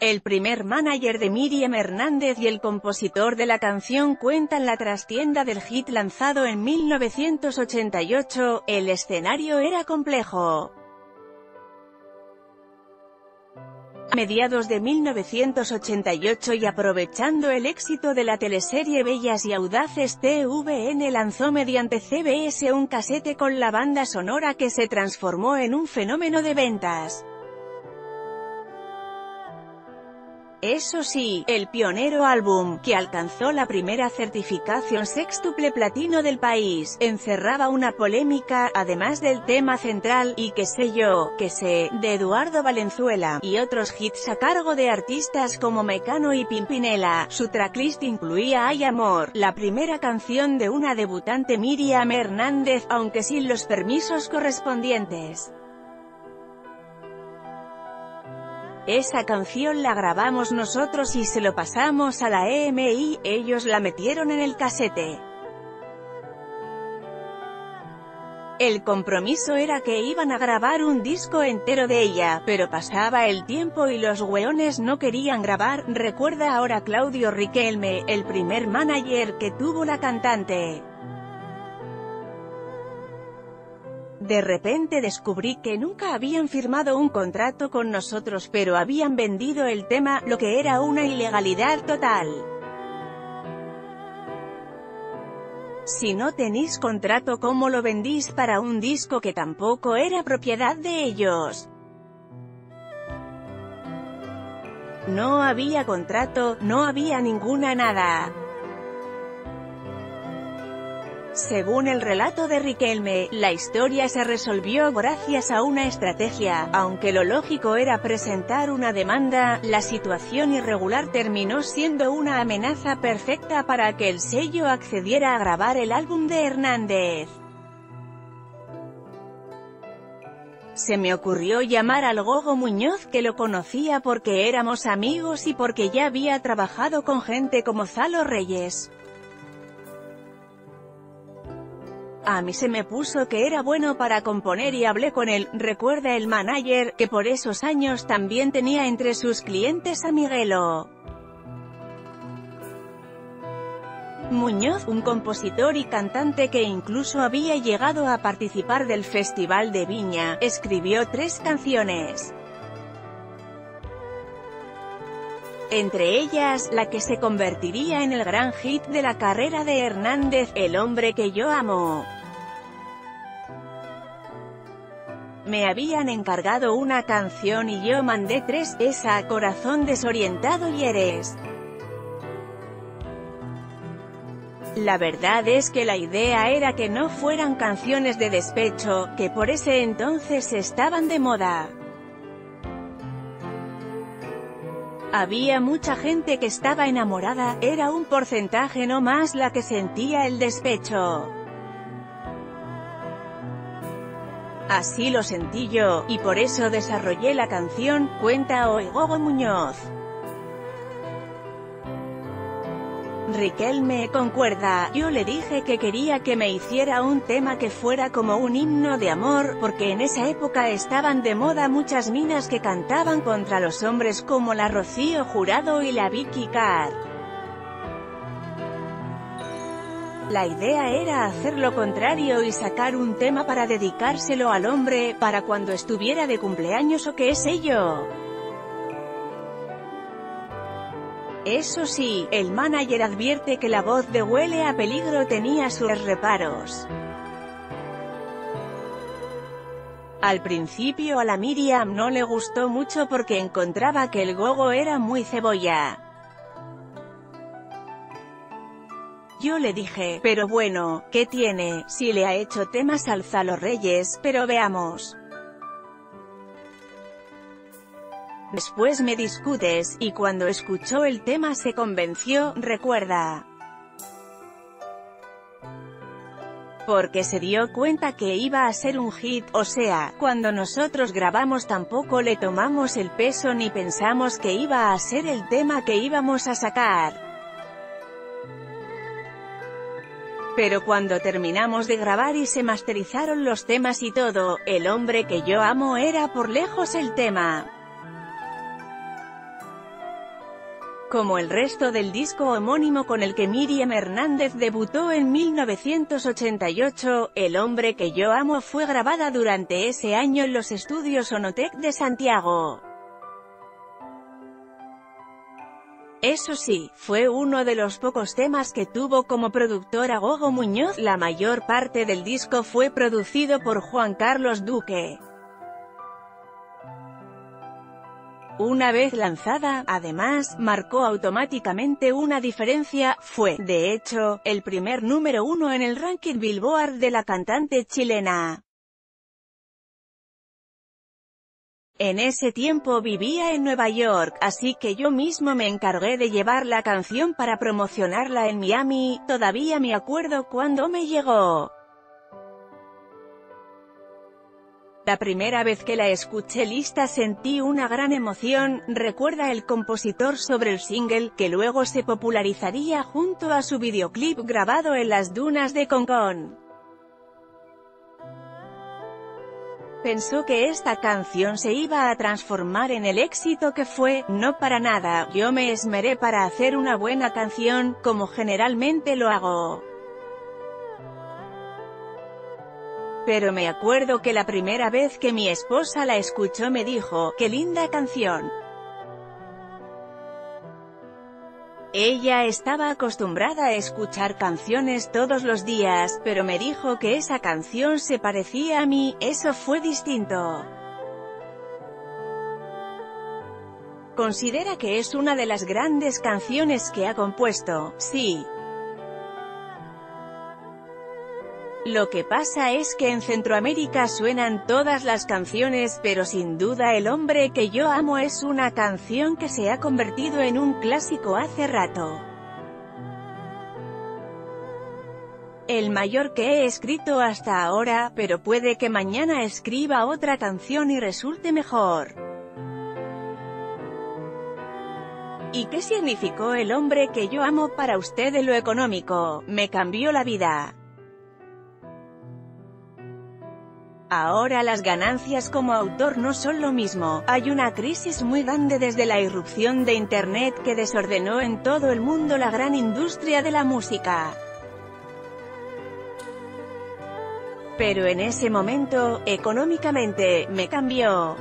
El primer manager de Miriam Hernández y el compositor de la canción cuentan la trastienda del hit lanzado en 1988, el escenario era complejo. A mediados de 1988 y aprovechando el éxito de la teleserie Bellas y Audaces TVN lanzó mediante CBS un casete con la banda sonora que se transformó en un fenómeno de ventas. Eso sí, el pionero álbum, que alcanzó la primera certificación sextuple platino del país, encerraba una polémica, además del tema central, y que sé yo, que sé, de Eduardo Valenzuela, y otros hits a cargo de artistas como Mecano y Pimpinela. Su tracklist incluía Hay Amor, la primera canción de una debutante Miriam Hernández, aunque sin los permisos correspondientes. Esa canción la grabamos nosotros y se lo pasamos a la EMI, ellos la metieron en el casete. El compromiso era que iban a grabar un disco entero de ella, pero pasaba el tiempo y los weones no querían grabar, recuerda ahora Claudio Riquelme, el primer manager que tuvo la cantante. De repente descubrí que nunca habían firmado un contrato con nosotros pero habían vendido el tema, lo que era una ilegalidad total. Si no tenéis contrato ¿cómo lo vendís para un disco que tampoco era propiedad de ellos? No había contrato, no había ninguna nada. Según el relato de Riquelme, la historia se resolvió gracias a una estrategia, aunque lo lógico era presentar una demanda, la situación irregular terminó siendo una amenaza perfecta para que el sello accediera a grabar el álbum de Hernández. Se me ocurrió llamar al Gogo Muñoz que lo conocía porque éramos amigos y porque ya había trabajado con gente como Zalo Reyes. A mí se me puso que era bueno para componer y hablé con él, recuerda el manager, que por esos años también tenía entre sus clientes a Miguelo. Muñoz, un compositor y cantante que incluso había llegado a participar del Festival de Viña, escribió tres canciones. Entre ellas, la que se convertiría en el gran hit de la carrera de Hernández, El hombre que yo amo. Me habían encargado una canción y yo mandé tres, esa, Corazón desorientado y eres. La verdad es que la idea era que no fueran canciones de despecho, que por ese entonces estaban de moda. Había mucha gente que estaba enamorada, era un porcentaje no más la que sentía el despecho. Así lo sentí yo, y por eso desarrollé la canción, cuenta Oigogo Muñoz. Riquelme concuerda, yo le dije que quería que me hiciera un tema que fuera como un himno de amor, porque en esa época estaban de moda muchas minas que cantaban contra los hombres como la Rocío Jurado y la Vicky Carr. La idea era hacer lo contrario y sacar un tema para dedicárselo al hombre, para cuando estuviera de cumpleaños o qué sé yo. Eso sí, el manager advierte que la voz de Huele a Peligro tenía sus reparos. Al principio a la Miriam no le gustó mucho porque encontraba que el gogo era muy cebolla. Yo le dije, pero bueno, ¿qué tiene, si le ha hecho temas al Zalo Reyes, pero veamos. Después me discutes, y cuando escuchó el tema se convenció, recuerda. Porque se dio cuenta que iba a ser un hit, o sea, cuando nosotros grabamos tampoco le tomamos el peso ni pensamos que iba a ser el tema que íbamos a sacar. Pero cuando terminamos de grabar y se masterizaron los temas y todo, El hombre que yo amo era por lejos el tema. como el resto del disco homónimo con el que Miriam Hernández debutó en 1988, El hombre que yo amo fue grabada durante ese año en los estudios Sonotec de Santiago. Eso sí, fue uno de los pocos temas que tuvo como productora Gogo Muñoz, la mayor parte del disco fue producido por Juan Carlos Duque. Una vez lanzada, además, marcó automáticamente una diferencia, fue, de hecho, el primer número uno en el ranking Billboard de la cantante chilena. En ese tiempo vivía en Nueva York, así que yo mismo me encargué de llevar la canción para promocionarla en Miami, todavía me acuerdo cuando me llegó. La primera vez que la escuché lista sentí una gran emoción, recuerda el compositor sobre el single, que luego se popularizaría junto a su videoclip grabado en las dunas de Concón. Pensó que esta canción se iba a transformar en el éxito que fue, no para nada, yo me esmeré para hacer una buena canción, como generalmente lo hago. pero me acuerdo que la primera vez que mi esposa la escuchó me dijo, ¡qué linda canción! Ella estaba acostumbrada a escuchar canciones todos los días, pero me dijo que esa canción se parecía a mí, eso fue distinto. Considera que es una de las grandes canciones que ha compuesto, sí, Lo que pasa es que en Centroamérica suenan todas las canciones pero sin duda El hombre que yo amo es una canción que se ha convertido en un clásico hace rato. El mayor que he escrito hasta ahora, pero puede que mañana escriba otra canción y resulte mejor. ¿Y qué significó el hombre que yo amo para usted en lo económico? Me cambió la vida. Ahora las ganancias como autor no son lo mismo, hay una crisis muy grande desde la irrupción de Internet que desordenó en todo el mundo la gran industria de la música. Pero en ese momento, económicamente, me cambió.